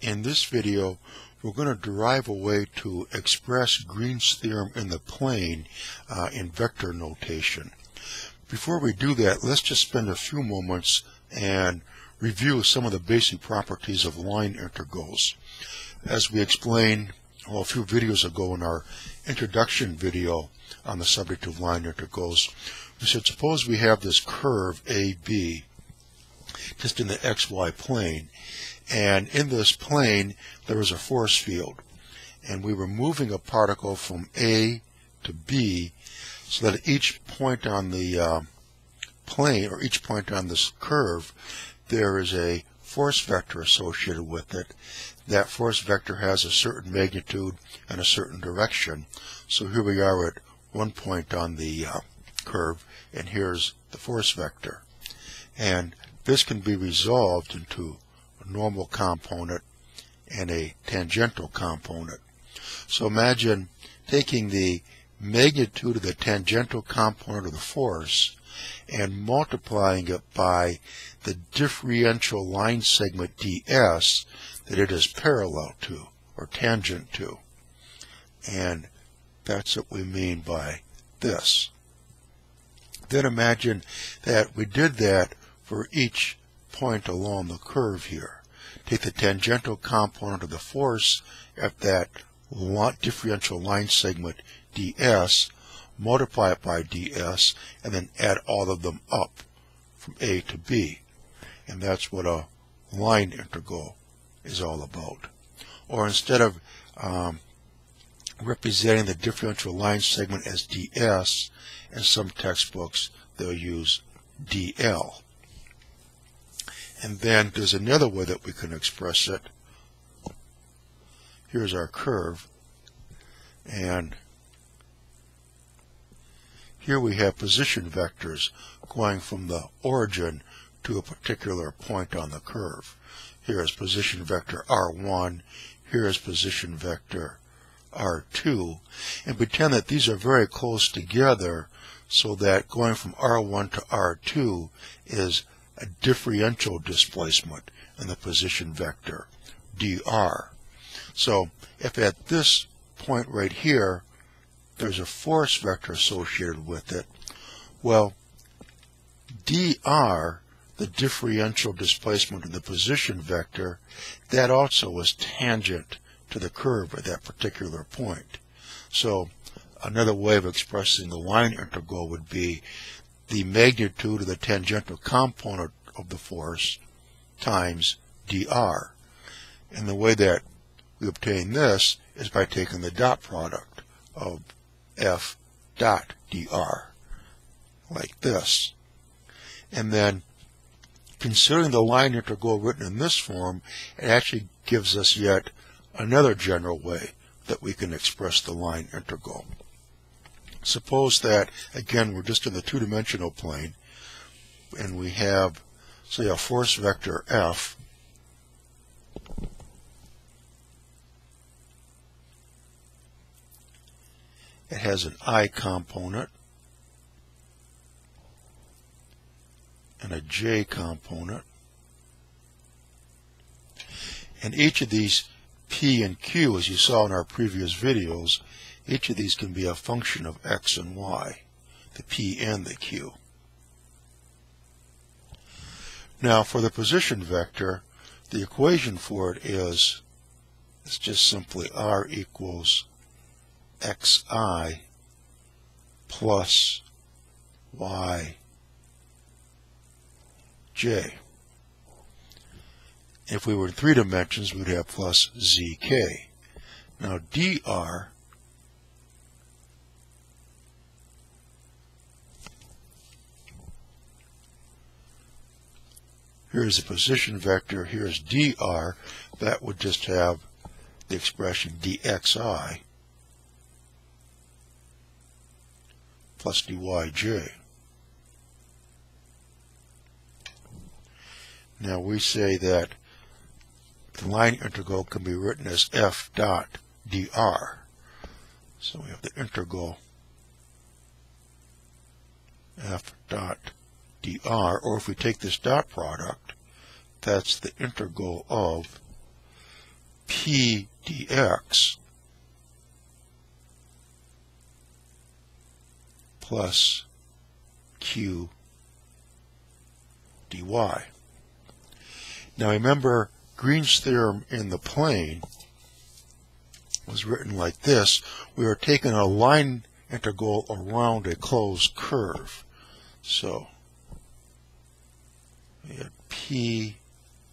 In this video, we're going to derive a way to express Green's theorem in the plane uh, in vector notation. Before we do that, let's just spend a few moments and review some of the basic properties of line integrals. As we explained well, a few videos ago in our introduction video on the subject of line integrals, we said suppose we have this curve AB just in the xy plane and in this plane there is a force field and we were moving a particle from A to B so that each point on the uh, plane or each point on this curve there is a force vector associated with it. That force vector has a certain magnitude and a certain direction. So here we are at one point on the uh, curve and here's the force vector. And this can be resolved into normal component and a tangential component. So imagine taking the magnitude of the tangential component of the force and multiplying it by the differential line segment ds that it is parallel to or tangent to. And that's what we mean by this. Then imagine that we did that for each point along the curve here. Take the tangential component of the force at that differential line segment ds, multiply it by ds, and then add all of them up from A to B. And that's what a line integral is all about. Or instead of um, representing the differential line segment as ds, in some textbooks they'll use dl. And then there's another way that we can express it. Here's our curve. And here we have position vectors going from the origin to a particular point on the curve. Here is position vector r1, here is position vector r2, and pretend that these are very close together so that going from r1 to r2 is a differential displacement in the position vector, dr. So if at this point right here, there's a force vector associated with it, well, dr, the differential displacement in the position vector, that also is tangent to the curve at that particular point. So another way of expressing the line integral would be the magnitude of the tangential component of the force times dr. And the way that we obtain this is by taking the dot product of f dot dr, like this. And then, considering the line integral written in this form, it actually gives us yet another general way that we can express the line integral. Suppose that, again, we're just in the two-dimensional plane, and we have, say, a force vector F, It has an I component and a J component. And each of these P and Q, as you saw in our previous videos, each of these can be a function of x and y, the p and the q. Now for the position vector, the equation for it is, it's just simply r equals xi plus y j. If we were in three dimensions, we'd have plus zk. Now dr Here's the position vector. Here's dr. That would just have the expression dxi plus dyj. Now we say that the line integral can be written as f dot dr. So we have the integral f dot dr, or if we take this dot product, that's the integral of p dx plus q dy. Now remember, Green's theorem in the plane was written like this. We are taking a line integral around a closed curve. So we had p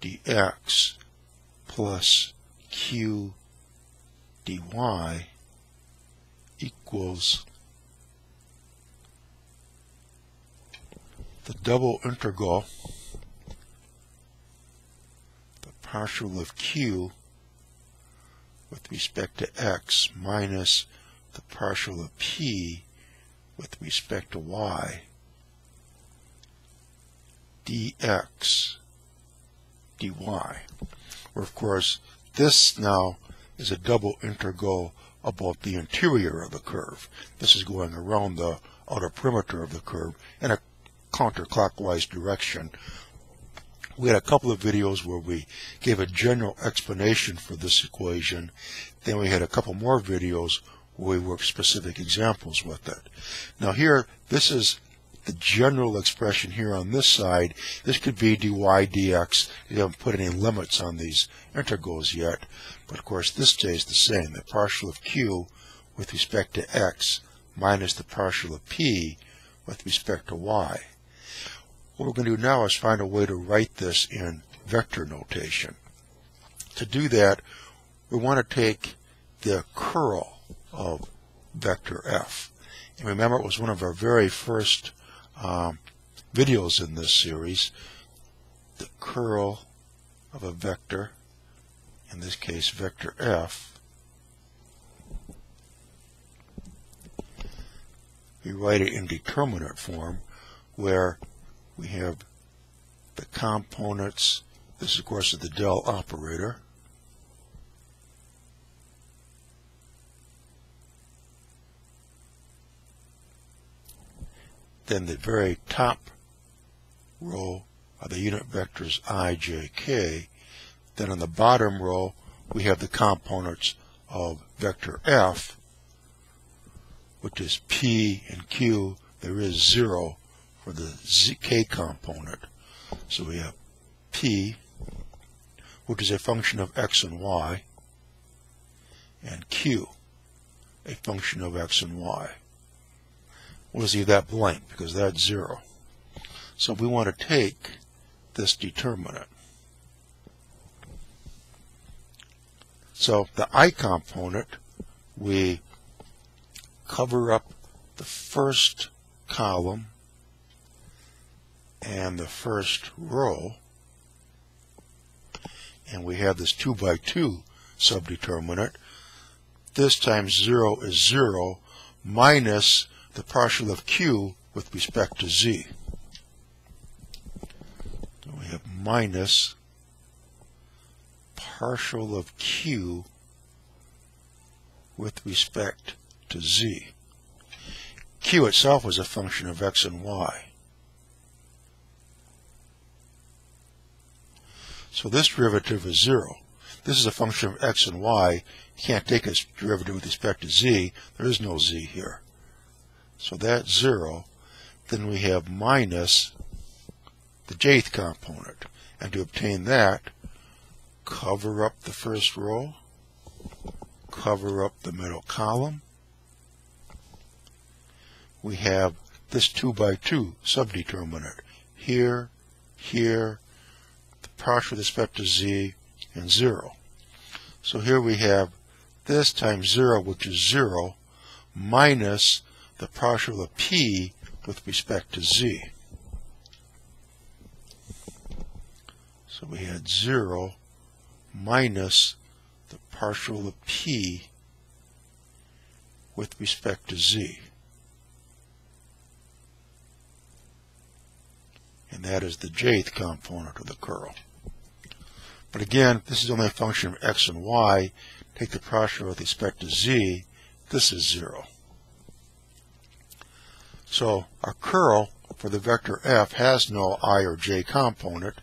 dx plus q dy equals the double integral the partial of q with respect to x minus the partial of p with respect to y dx dy. Where of course this now is a double integral about the interior of the curve. This is going around the outer perimeter of the curve in a counterclockwise direction. We had a couple of videos where we gave a general explanation for this equation. Then we had a couple more videos where we worked specific examples with it. Now here, this is the general expression here on this side, this could be dy dx. You haven't put any limits on these integrals yet, but of course this stays the same. The partial of q with respect to x minus the partial of p with respect to y. What we're going to do now is find a way to write this in vector notation. To do that, we want to take the curl of vector f. And remember, it was one of our very first um, videos in this series, the curl of a vector, in this case vector f, we write it in determinant form where we have the components, this of course is the del operator, then the very top row are the unit vectors i, j, k. Then on the bottom row, we have the components of vector f, which is p and q. There is 0 for the z, k component. So we have p, which is a function of x and y, and q, a function of x and y. We'll that blank because that's 0. So we want to take this determinant. So the i component, we cover up the first column and the first row, and we have this 2 by 2 subdeterminant. This times 0 is 0 minus the partial of q with respect to z. So we have minus partial of q with respect to z. q itself is a function of x and y. So this derivative is 0. This is a function of x and y. You can't take its derivative with respect to z. There is no z here. So that's 0. Then we have minus the jth component. And to obtain that, cover up the first row, cover up the middle column. We have this 2 by 2 subdeterminant here, here, the partial with respect to z, and 0. So here we have this times 0, which is 0, minus the partial of p with respect to z. So we had 0 minus the partial of p with respect to z. And that is the jth component of the curl. But again, this is only a function of x and y. Take the partial with respect to z. This is 0. So our curl for the vector f has no i or j component.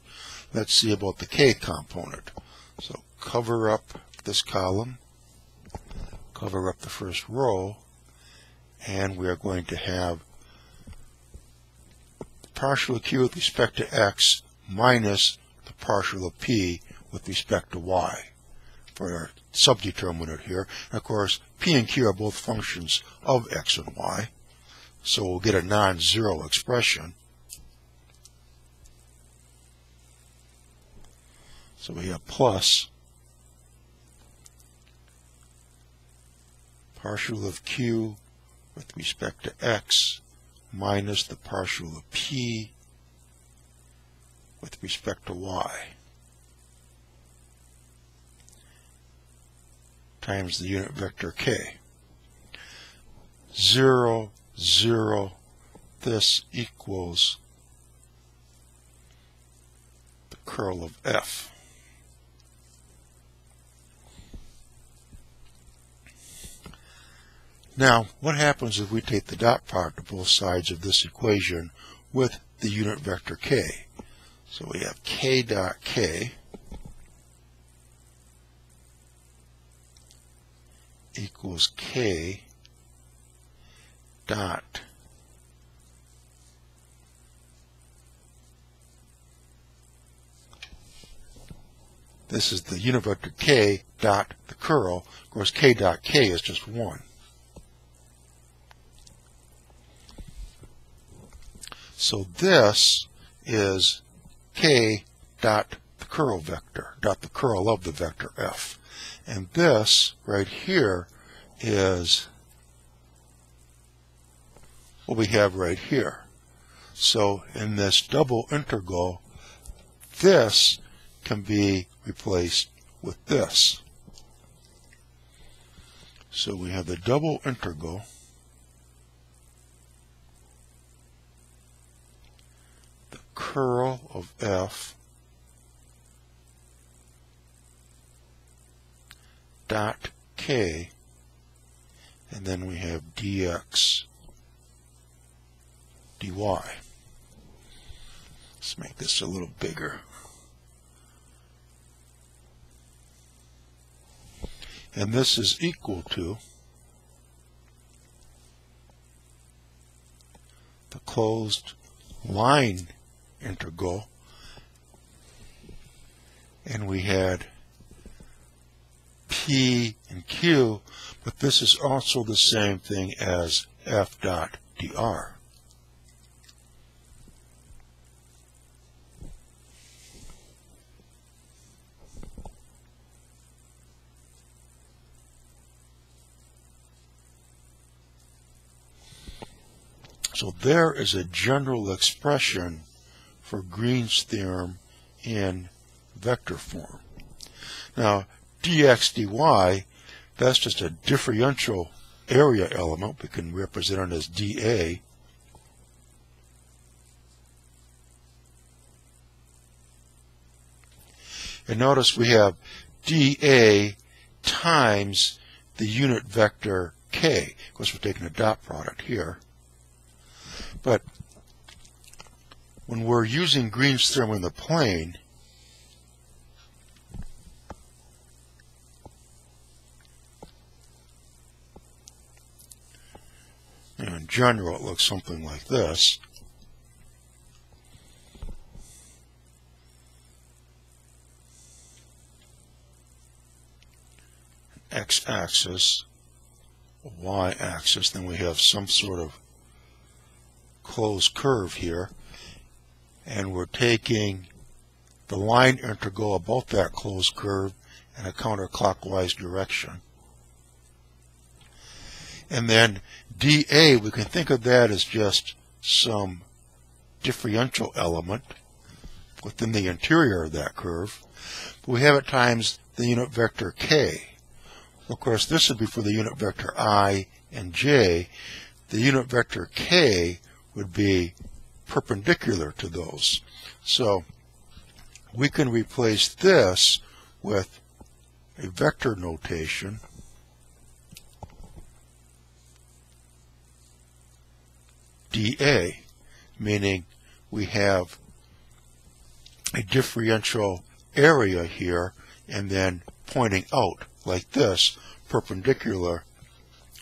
Let's see about the k component. So cover up this column, cover up the first row, and we are going to have partial of q with respect to x minus the partial of p with respect to y for our subdeterminant here. And of course, p and q are both functions of x and y, so we'll get a non-zero expression. So we have plus partial of q with respect to x minus the partial of p with respect to y times the unit vector k. 0, 0, this equals the curl of f. Now, what happens if we take the dot product of both sides of this equation with the unit vector k? So we have k dot k equals k dot This is the unit vector k dot the curl. Of course, k dot k is just 1. So this is k dot the curl vector, dot the curl of the vector f. And this right here is what we have right here. So in this double integral, this can be replaced with this. So we have the double integral the curl of f dot k and then we have dx dy. Let's make this a little bigger. And this is equal to the closed line integral. And we had P and Q, but this is also the same thing as F dot dr. So there is a general expression for Green's theorem in vector form. Now, dx dy, that's just a differential area element. We can represent it as dA. And notice we have dA times the unit vector k. Of course, we're taking a dot product here. But when we're using Green's theorem in the plane, in general it looks something like this. x-axis, y-axis, then we have some sort of closed curve here and we're taking the line integral above that closed curve in a counterclockwise direction. And then dA, we can think of that as just some differential element within the interior of that curve. But we have at times the unit vector k. Of course, this would be for the unit vector i and j. The unit vector k would be perpendicular to those. So we can replace this with a vector notation dA, meaning we have a differential area here and then pointing out like this, perpendicular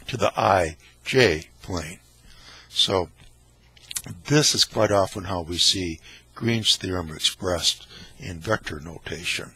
to the IJ plane. So this is quite often how we see Green's theorem expressed in vector notation.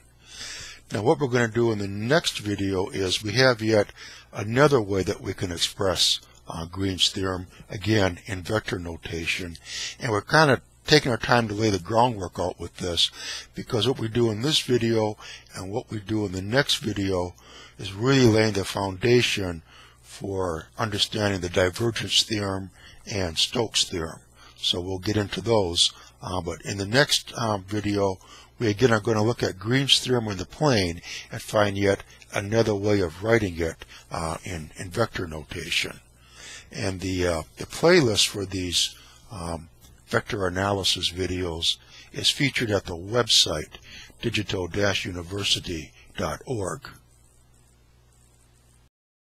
Now what we're going to do in the next video is we have yet another way that we can express uh, Green's theorem, again in vector notation. And we're kind of taking our time to lay the groundwork out with this because what we do in this video and what we do in the next video is really laying the foundation for understanding the divergence theorem and Stokes theorem. So we'll get into those. Uh, but in the next um, video, we again are going to look at Green's theorem in the plane and find yet another way of writing it uh, in, in vector notation. And the, uh, the playlist for these um, vector analysis videos is featured at the website digital-university.org.